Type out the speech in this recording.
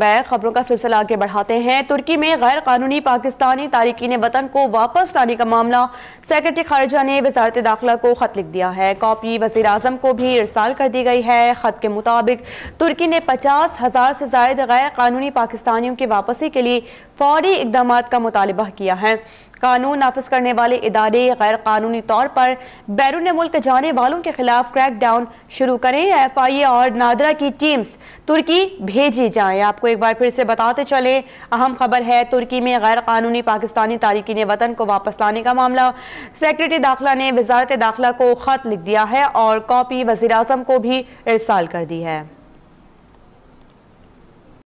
Back खबरों का सिलसिला आगे बढ़ाते हैं। तुर्की में गैर कानूनी पाकिस्तानी तारकिन वतन को वापस लाने का मामला, सेक्रेटरी खारजा ने वजारत दाखिला को खत लिख दिया है। कॉपी वज़ीर अजम को भी इरसाल कर दी गई है। खत के मुताबिक, तुर्की ने पचास हज़ार से जायद गैर कानूनी पाकिस्तानियों की वापसी के लिए फौरी इकदाम का मुतालबा किया है। कानून नाफिज करने वाले इदारे गैर कानूनी तौर पर बैरून मुल्क जाने वालों के खिलाफ क्रैक डाउन शुरू करें। एफ़ आई ए और नादरा की टीम्स तुर्की भेजी जाए। आपको एक बार फिर से बताते चले, अहम खबर है तुर्की में गैर कानूनी पाकिस्तानी तारकिन वतन को वापस लाने का मामला। सेक्रेटरी दाखिला ने वजारत दाखिला को खत लिख दिया है और कॉपी वज़ीर को भी इरसाल कर दी है।